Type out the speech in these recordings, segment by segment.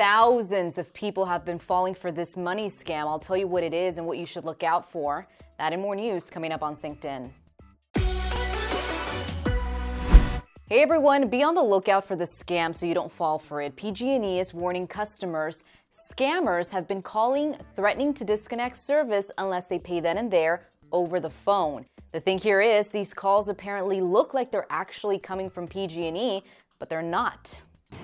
Thousands of people have been falling for this money scam. I'll tell you what it is and what you should look out for. That and more news coming up on Synced In. Hey everyone, be on the lookout for the scam so you don't fall for it. PG&E is warning customers scammers have been calling threatening to disconnect service unless they pay then and there over the phone. The thing here is these calls apparently look like they're actually coming from PG&E, but they're not.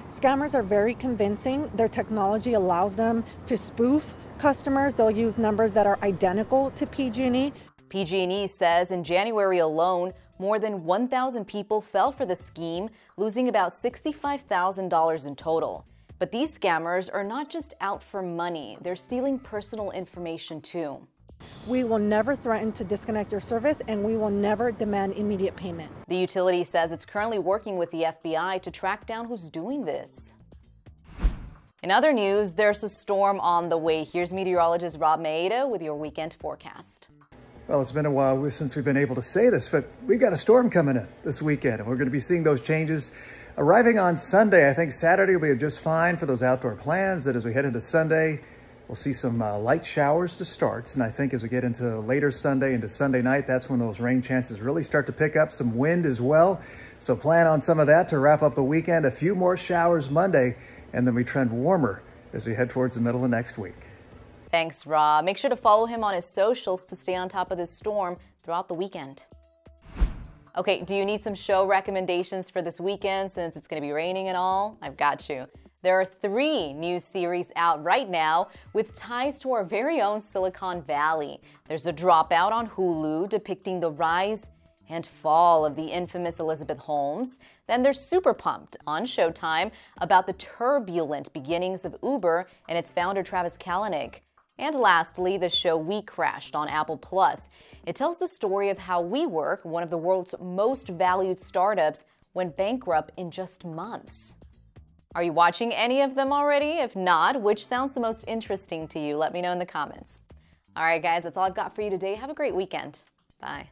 Scammers are very convincing. Their technology allows them to spoof customers. They'll use numbers that are identical to PG&E. PG&E says in January alone, more than 1,000 people fell for the scheme, losing about $65,000 in total. But these scammers are not just out for money, they're stealing personal information too. We will never threaten to disconnect your service and we will never demand immediate payment. The utility says it's currently working with the FBI to track down who's doing this. In other news, there's a storm on the way. Here's meteorologist Rob Maeda with your weekend forecast. Well, it's been a while since we've been able to say this, but we've got a storm coming in this weekend, and we're going to be seeing those changes arriving on Sunday. I think Saturday will be just fine for those outdoor plans. That as we head into Sunday, we'll see some uh, light showers to start. And I think as we get into later Sunday into Sunday night, that's when those rain chances really start to pick up. Some wind as well. So plan on some of that to wrap up the weekend. A few more showers Monday, and then we trend warmer as we head towards the middle of next week. Thanks, Rob. Make sure to follow him on his socials to stay on top of this storm throughout the weekend. Okay, do you need some show recommendations for this weekend since it's going to be raining and all? I've got you. There are three new series out right now with ties to our very own Silicon Valley. There's a dropout on Hulu depicting the rise and fall of the infamous Elizabeth Holmes. Then there's Super Pumped on Showtime about the turbulent beginnings of Uber and its founder Travis Kalanick. And lastly, the show We Crashed on Apple Plus. It tells the story of how WeWork, one of the world's most valued startups, went bankrupt in just months. Are you watching any of them already? If not, which sounds the most interesting to you? Let me know in the comments. All right, guys, that's all I've got for you today. Have a great weekend. Bye.